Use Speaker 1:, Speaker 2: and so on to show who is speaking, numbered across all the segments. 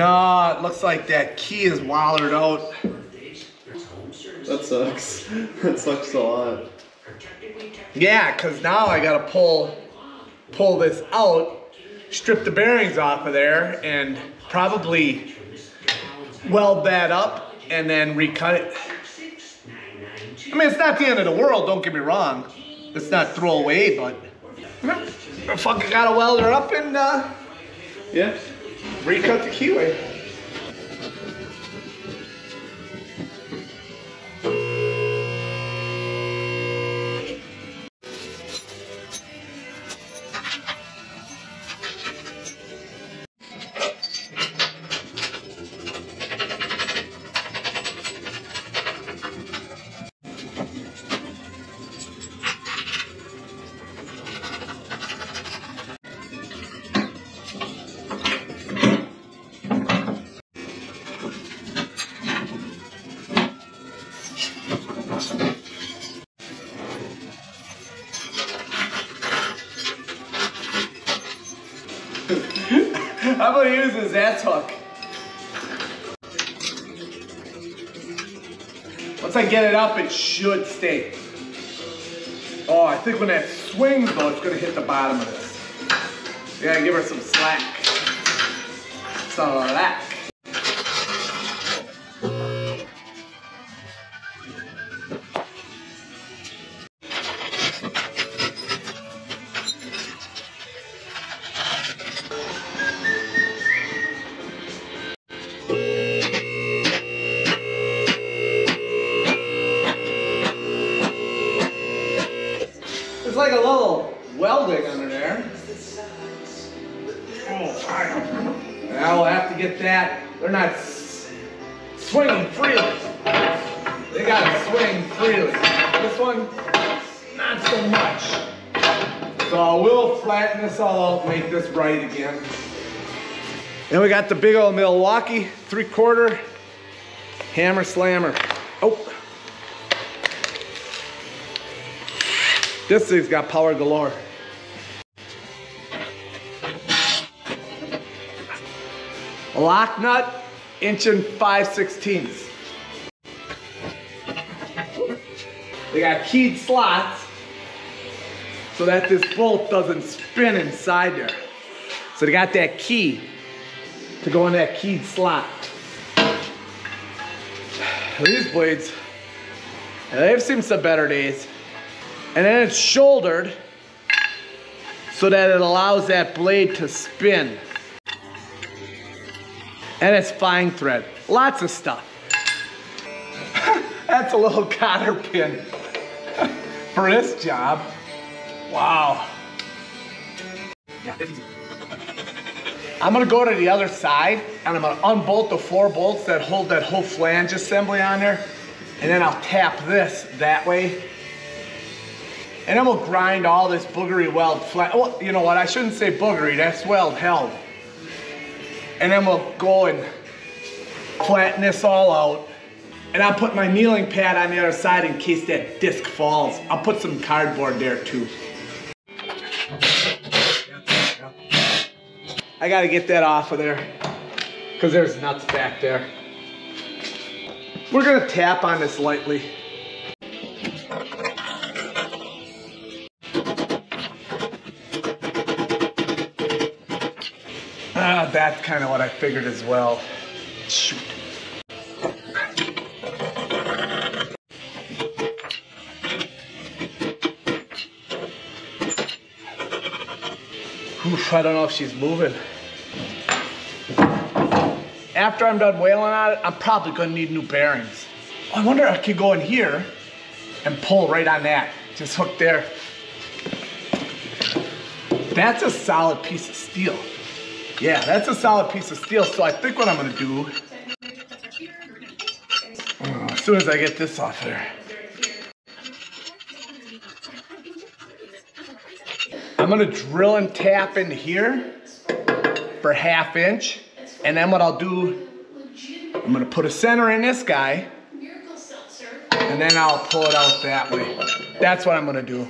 Speaker 1: No, it looks like that key is wallered out.
Speaker 2: That sucks. that sucks a lot.
Speaker 1: Yeah, cause now I gotta pull pull this out, strip the bearings off of there, and probably weld that up and then recut it. I mean, it's not the end of the world, don't get me wrong. It's not throwaway, but I fucking gotta weld her up and uh,
Speaker 2: Yeah.
Speaker 1: Recut the keyway. Hook. Once I get it up, it should stay. Oh, I think when that swings though, it's gonna hit the bottom of this. Gotta give her some. Slack. Got the big old Milwaukee three quarter hammer slammer. Oh. This thing's got power galore. Lock nut, inch and 5 sixteenths. They got keyed slots so that this bolt doesn't spin inside there. So they got that key to go in that keyed slot. These blades, they've seen some better days. And then it's shouldered so that it allows that blade to spin. And it's fine thread. Lots of stuff. That's a little cotter pin for this job. Wow. I'm gonna go to the other side and I'm gonna unbolt the four bolts that hold that whole flange assembly on there. And then I'll tap this that way and then we'll grind all this boogery weld flat. Well, you know what? I shouldn't say boogery. That's weld held. And then we'll go and flatten this all out. And I'll put my kneeling pad on the other side in case that disc falls. I'll put some cardboard there too. I gotta get that off of there because there's nuts back there. We're gonna tap on this lightly. Ah, that's kind of what I figured as well. Shoot. I don't know if she's moving. After I'm done whaling on it, I'm probably gonna need new bearings. I wonder if I could go in here and pull right on that. Just hook there. That's a solid piece of steel. Yeah, that's a solid piece of steel. So I think what I'm gonna do, uh, as soon as I get this off there, I'm gonna drill and tap in here for half inch. And then what I'll do, I'm gonna put a center in this guy and then I'll pull it out that way. That's what I'm gonna do.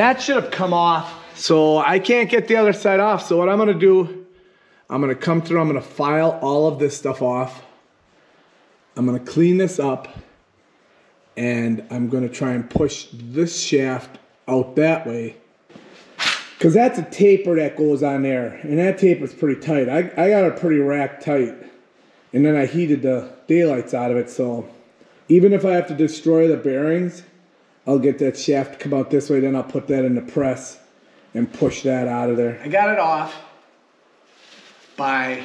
Speaker 1: That should have come off. So I can't get the other side off. So what I'm gonna do, I'm gonna come through, I'm gonna file all of this stuff off. I'm gonna clean this up and I'm gonna try and push this shaft out that way. Cause that's a taper that goes on there and that taper's pretty tight. I, I got it pretty rack tight and then I heated the daylights out of it. So even if I have to destroy the bearings, I'll get that shaft come out this way, then I'll put that in the press and push that out of there. I got it off by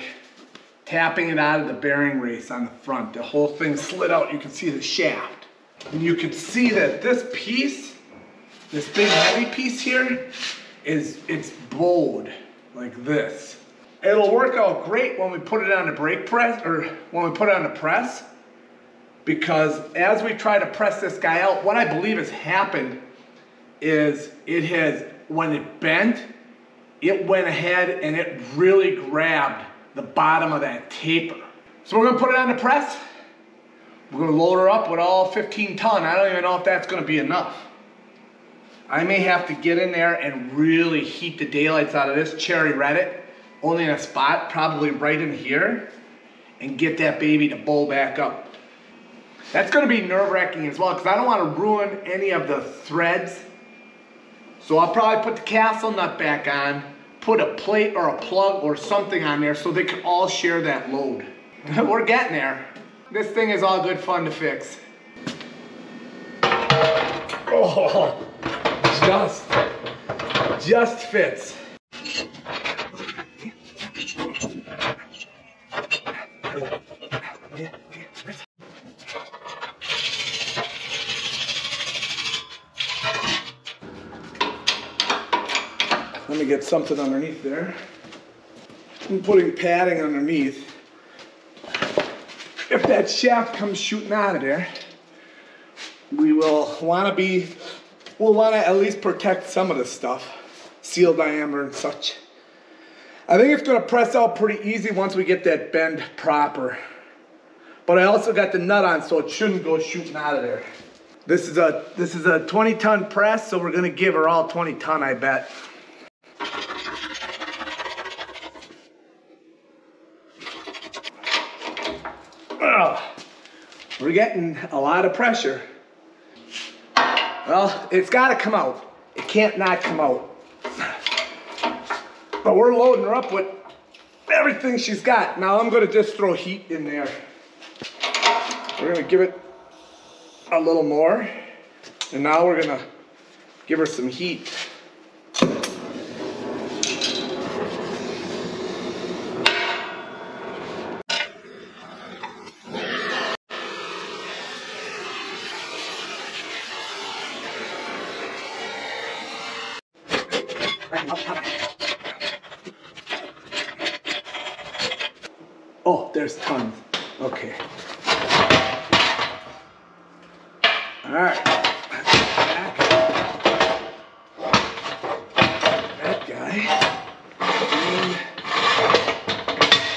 Speaker 1: tapping it out of the bearing race on the front. The whole thing slid out. You can see the shaft. And you can see that this piece, this big heavy piece here, is it's bowed like this. It'll work out great when we put it on the brake press, or when we put it on the press, because as we try to press this guy out, what I believe has happened is it has, when it bent, it went ahead and it really grabbed the bottom of that taper. So we're gonna put it on the press. We're gonna load her up with all 15 ton. I don't even know if that's gonna be enough. I may have to get in there and really heat the daylights out of this cherry red it, only in a spot, probably right in here, and get that baby to bowl back up. That's gonna be nerve wracking as well because I don't wanna ruin any of the threads. So I'll probably put the castle nut back on, put a plate or a plug or something on there so they can all share that load. We're getting there. This thing is all good fun to fix. Oh, just, just fits. Let me get something underneath there. I'm putting padding underneath. If that shaft comes shooting out of there, we will want to be, we'll want to at least protect some of the stuff, seal diameter and such. I think it's going to press out pretty easy once we get that bend proper. But I also got the nut on so it shouldn't go shooting out of there. This is a this is a 20 ton press, so we're gonna give her all 20 ton, I bet. We're getting a lot of pressure. Well, it's gotta come out. It can't not come out. But we're loading her up with everything she's got. Now I'm gonna just throw heat in there. We're gonna give it a little more. And now we're gonna give her some heat. Oh, there's tons. Okay. All right. Back. That guy.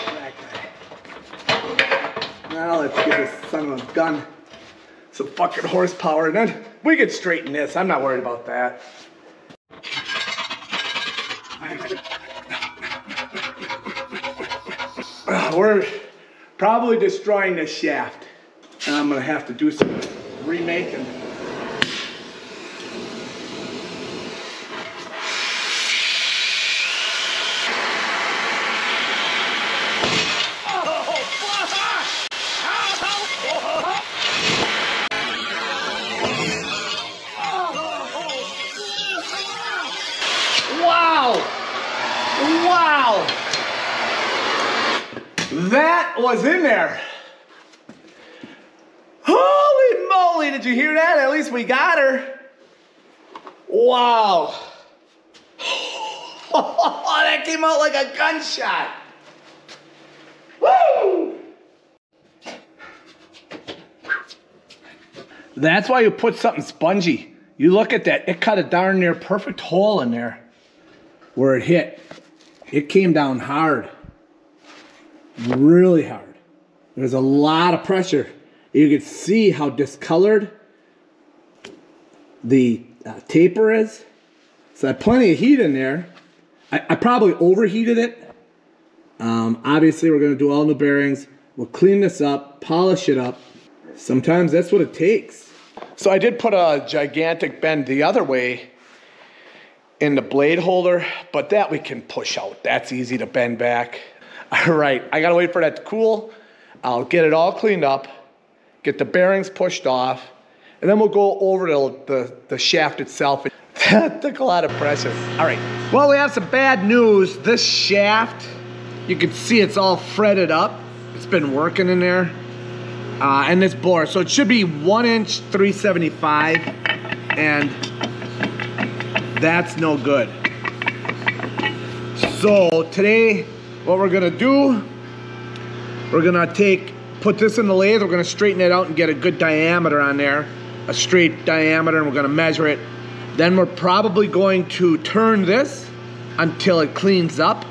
Speaker 1: And that guy. Now let's give this son of a gun some fucking horsepower and then we can straighten this. I'm not worried about that. Uh, we're probably destroying this shaft. And I'm gonna have to do some remaking. Wow! Wow! That was in there. Holy moly, did you hear We got her. Wow. that came out like a gunshot. Woo! That's why you put something spongy. You look at that, it cut a darn near perfect hole in there where it hit. It came down hard, really hard. There's a lot of pressure. You can see how discolored the uh, taper is. So I had plenty of heat in there. I, I probably overheated it. Um, obviously, we're going to do all new bearings. We'll clean this up, polish it up. Sometimes that's what it takes. So I did put a gigantic bend the other way in the blade holder, but that we can push out. That's easy to bend back. All right, I gotta wait for that to cool. I'll get it all cleaned up, get the bearings pushed off, and then we'll go over the, the, the shaft itself. That took a lot of pressure. All right, well, we have some bad news. This shaft, you can see it's all fretted up. It's been working in there. Uh, and this bore, so it should be one inch 375, and that's no good. So today, what we're gonna do, we're gonna take, put this in the lathe, we're gonna straighten it out and get a good diameter on there, a straight diameter, and we're gonna measure it. Then we're probably going to turn this until it cleans up,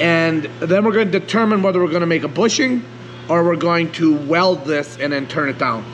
Speaker 1: and then we're gonna determine whether we're gonna make a bushing or we're going to weld this and then turn it down.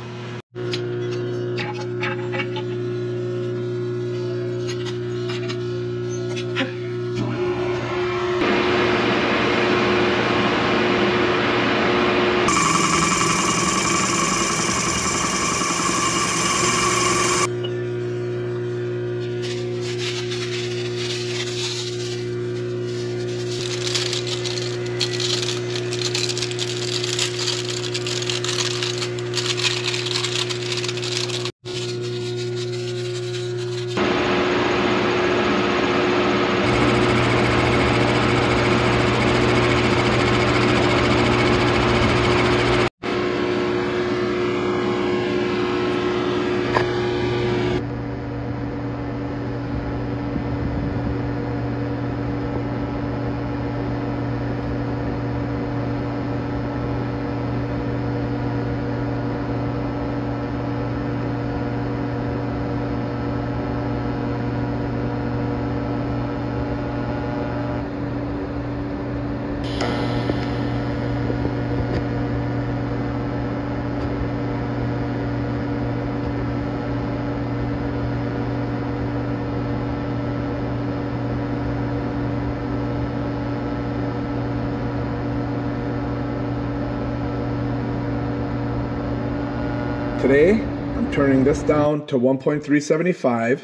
Speaker 1: Today, I'm turning this down to 1.375.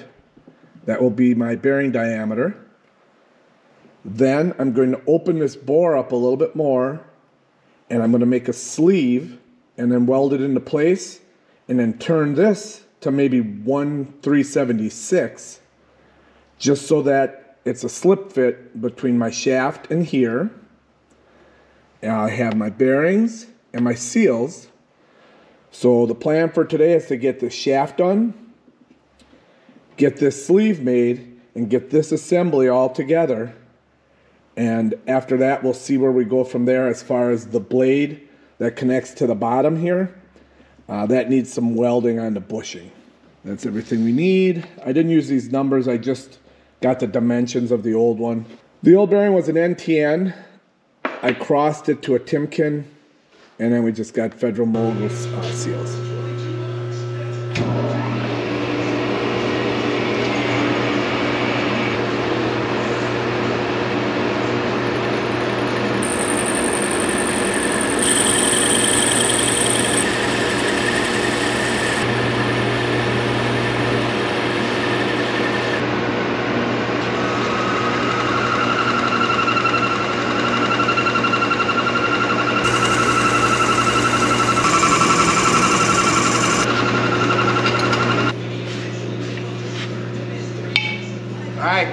Speaker 1: That will be my bearing diameter. Then I'm going to open this bore up a little bit more and I'm going to make a sleeve and then weld it into place and then turn this to maybe 1.376 just so that it's a slip fit between my shaft and here. And I have my bearings and my seals so the plan for today is to get the shaft done, get this sleeve made, and get this assembly all together. And after that, we'll see where we go from there as far as the blade that connects to the bottom here. Uh, that needs some welding on the bushing. That's everything we need. I didn't use these numbers, I just got the dimensions of the old one. The old bearing was an NTN. I crossed it to a Timken and then we just got Federal Mogul uh, seals.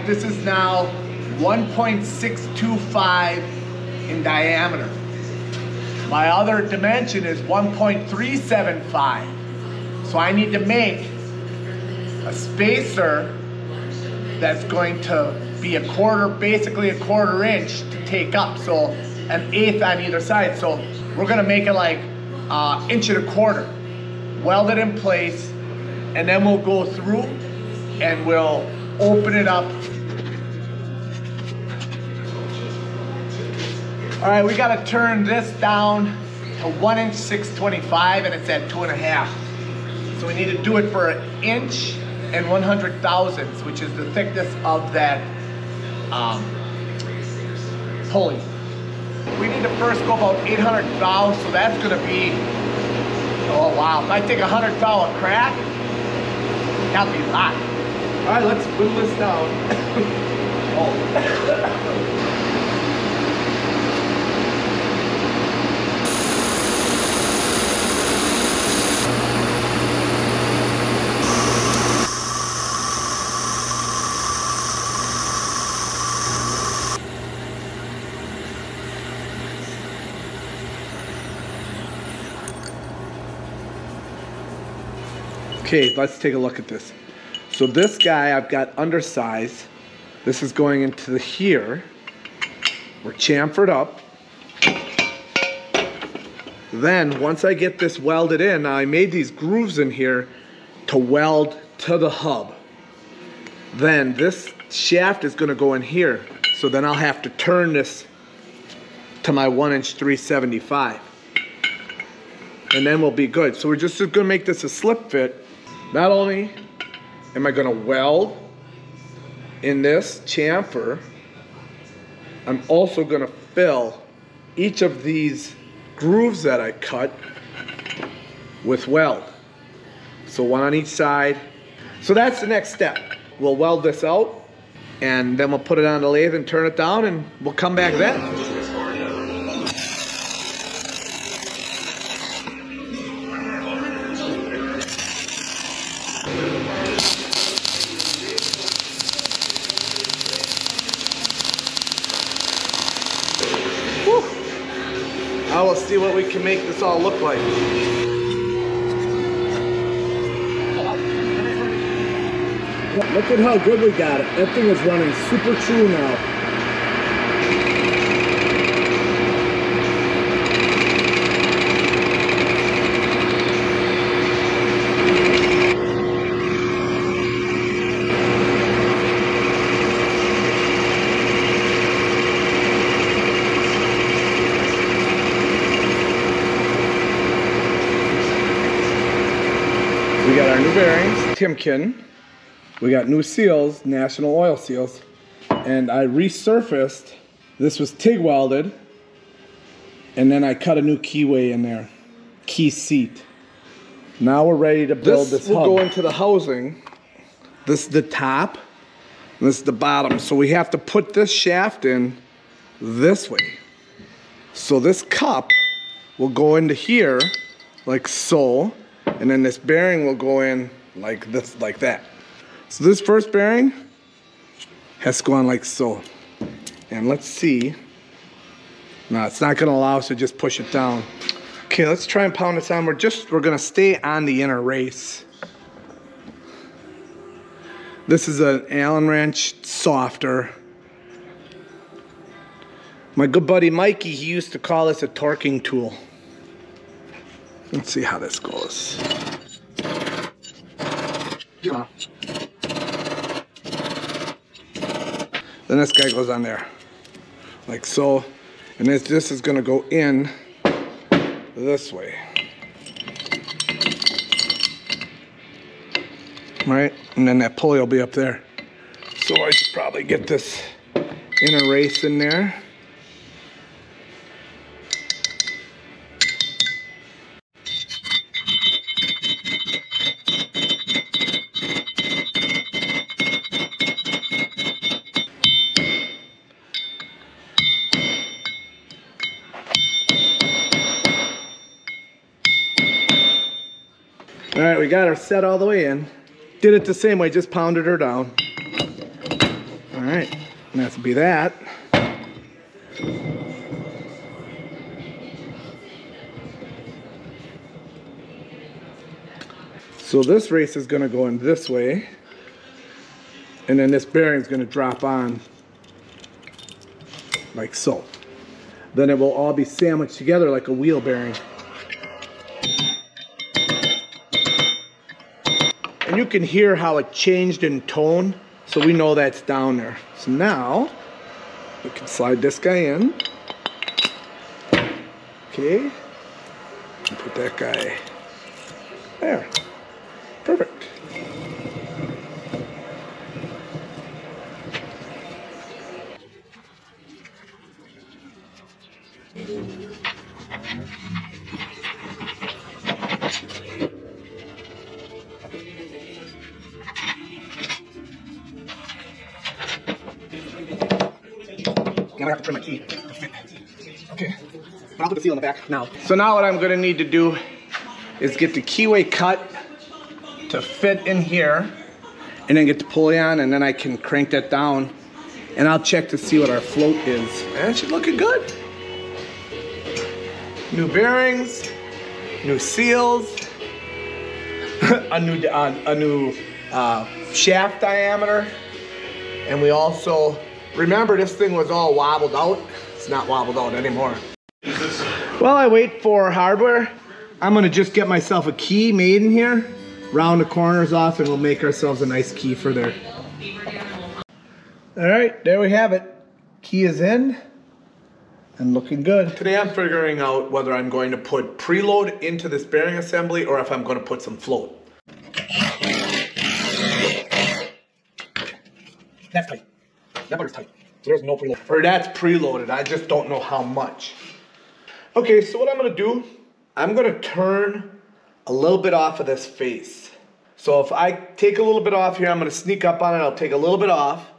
Speaker 1: this is now 1.625 in diameter. My other dimension is 1.375. So I need to make a spacer that's going to be a quarter, basically a quarter inch to take up. So an eighth on either side. So we're gonna make it like uh, inch and a quarter. Weld it in place, and then we'll go through and we'll open it up All right, we gotta turn this down to one inch 625 and it's at two and a half. So we need to do it for an inch and one hundred thousandths, which is the thickness of that um, pulley. We need to first go about 800 thou, so that's gonna be, oh wow. If I take a 100 thou a crack, that'll be a lot. All right, let's whittle this down. oh. Okay, let's take a look at this. So this guy I've got undersized. This is going into the here. We're chamfered up. Then once I get this welded in, I made these grooves in here to weld to the hub. Then this shaft is gonna go in here. So then I'll have to turn this to my one inch 375. And then we'll be good. So we're just gonna make this a slip fit not only am I gonna weld in this chamfer, I'm also gonna fill each of these grooves that I cut with weld. So one on each side. So that's the next step. We'll weld this out and then we'll put it on the lathe and turn it down and we'll come back then. Look like. Look at how good we got it. That thing is running super true now. Bearings, Timken. We got new seals, National Oil Seals. And I resurfaced, this was TIG welded. And then I cut a new keyway in there, key seat. Now we're ready to build this, this will hub. go into the housing. This is the top, this is the bottom. So we have to put this shaft in this way. So this cup will go into here, like so and then this bearing will go in like this, like that. So this first bearing has to go on like so. And let's see. No, it's not gonna allow us to just push it down. Okay, let's try and pound this on. We're just, we're gonna stay on the inner race. This is an Allen wrench softer. My good buddy Mikey, he used to call this a torquing tool. Let's see how this goes. Then this guy goes on there, like so. And this, this is gonna go in this way. Right, and then that pulley will be up there. So I should probably get this inner race in there. Got her set all the way in. Did it the same way, just pounded her down. All right, and that's be that. So this race is gonna go in this way, and then this bearing is gonna drop on like so. Then it will all be sandwiched together like a wheel bearing. And you can hear how it changed in tone. So we know that's down there. So now we can slide this guy in. Okay. Put that guy there. Perfect. Now I have to trim my key. Okay. I'll put the seal on the back now. So now what I'm gonna need to do is get the keyway cut to fit in here and then get the pulley on and then I can crank that down and I'll check to see what our float is. And it should looking good. New bearings, new seals, a new, uh, a new uh, shaft diameter, and we also, remember this thing was all wobbled out. It's not wobbled out anymore. While I wait for hardware, I'm gonna just get myself a key made in here, round the corners off, and we'll make ourselves a nice key for there. All right, there we have it. Key is in and looking good. Today I'm figuring out whether I'm going to put preload into this bearing assembly or if I'm going to put some float. That's tight. That tight. There's no preload. Or that's preloaded. I just don't know how much. Okay, so what I'm gonna do, I'm gonna turn a little bit off of this face. So if I take a little bit off here, I'm gonna sneak up on it. I'll take a little bit off,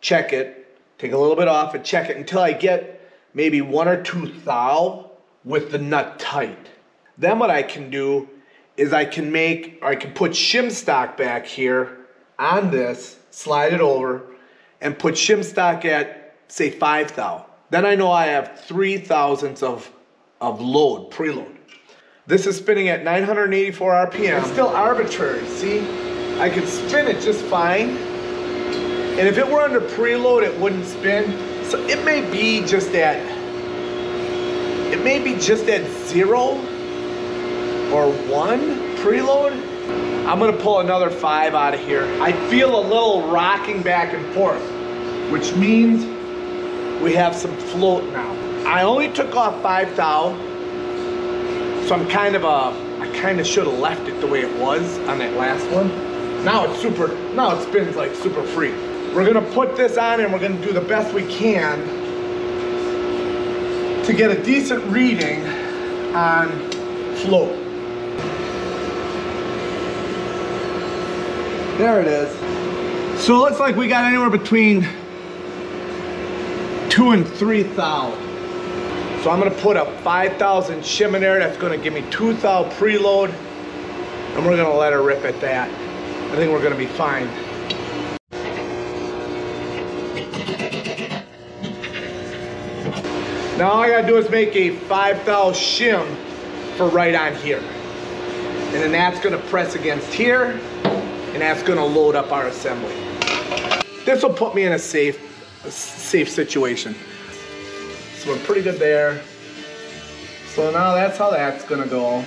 Speaker 1: check it, take a little bit off and check it until I get maybe one or two thou with the nut tight. Then what I can do is I can make, or I can put shim stock back here on this, slide it over, and put shim stock at, say, five thou. Then I know I have three thousandths of, of load, preload. This is spinning at 984 RPM. It's still arbitrary, see? I could spin it just fine. And if it were under preload, it wouldn't spin. So it may be just at, it may be just at zero or one preload. I'm gonna pull another five out of here. I feel a little rocking back and forth, which means we have some float now. I only took off five thou, so I'm kind of a, I kind of should have left it the way it was on that last one. Now it's super, now it spins like super free. We're gonna put this on and we're gonna do the best we can to get a decent reading on float. There it is. So it looks like we got anywhere between two and three thou. So I'm gonna put a 5,000 shim in there. That's gonna give me two thou preload. And we're gonna let her rip at that. I think we're gonna be fine. Now all I gotta do is make a 5 thou shim for right on here. And then that's gonna press against here, and that's gonna load up our assembly. This will put me in a safe, a safe situation. So we're pretty good there. So now that's how that's gonna go.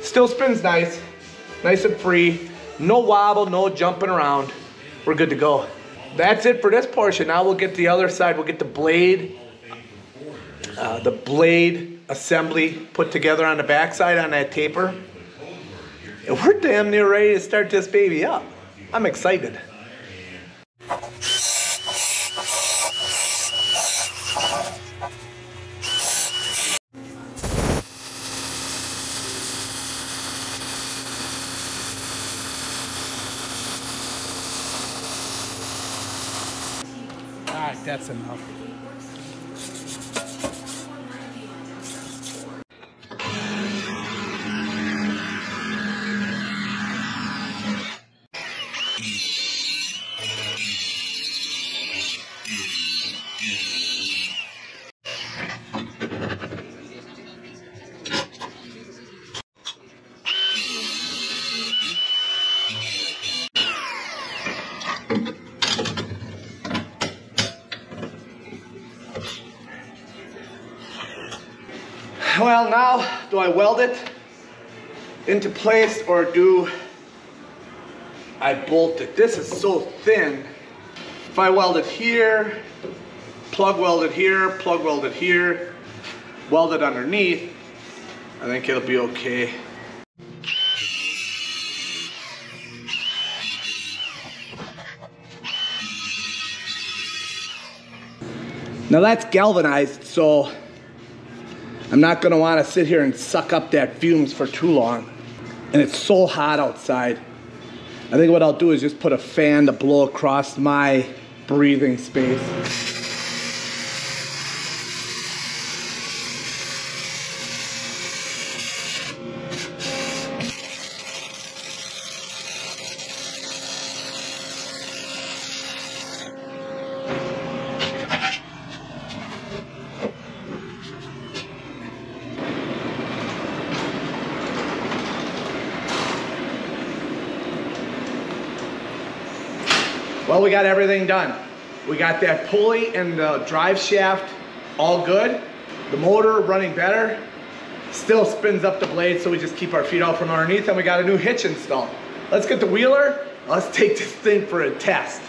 Speaker 1: Still spins nice, nice and free. No wobble, no jumping around. We're good to go. That's it for this portion. Now we'll get the other side. We'll get the blade, uh, the blade assembly put together on the backside on that taper. And we're damn near ready to start this baby up. I'm excited.
Speaker 3: That's enough.
Speaker 1: I weld it into place or do I bolt it? This is so thin. If I weld it here, plug weld it here, plug weld it here, weld it underneath, I think it'll be okay. Now that's galvanized, so I'm not gonna wanna sit here and suck up that fumes for too long. And it's so hot outside. I think what I'll do is just put a fan to blow across my breathing space. Well, we got everything done. We got that pulley and the drive shaft all good. The motor running better. Still spins up the blade, so we just keep our feet out from underneath and we got a new hitch installed. Let's get the wheeler. Let's take this thing for a test.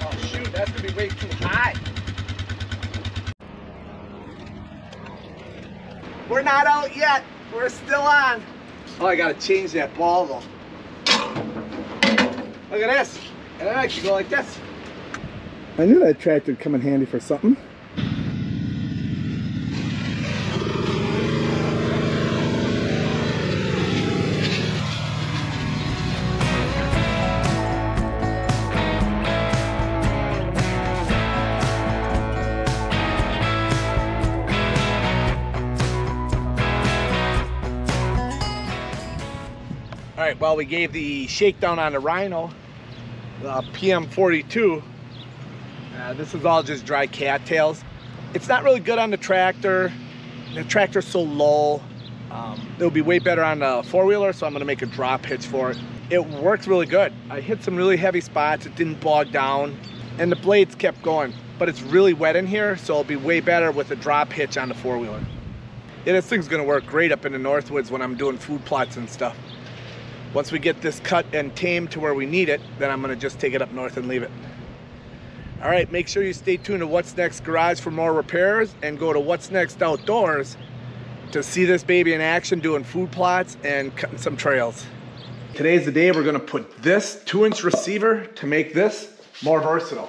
Speaker 1: Oh shoot, that's gonna be way too high. We're not out yet. We're still on. Oh, I gotta change that ball though. Look at this. And I can go like this. I knew that tractor would come in handy for something. Right, well, we gave the shakedown on the Rhino, the PM42. Uh, this is all just dry cattails. It's not really good on the tractor. The tractor's so low. Um, it'll be way better on the four-wheeler, so I'm gonna make a drop hitch for it. It works really good. I hit some really heavy spots. It didn't bog down, and the blades kept going. But it's really wet in here, so it'll be way better with a drop hitch on the four-wheeler. Yeah, this thing's gonna work great up in the Northwoods when I'm doing food plots and stuff. Once we get this cut and tamed to where we need it, then I'm gonna just take it up north and leave it. All right, make sure you stay tuned to What's Next Garage for more repairs and go to What's Next Outdoors to see this baby in action doing food plots and cutting some trails. Today's the day we're gonna put this two inch receiver to make this more versatile.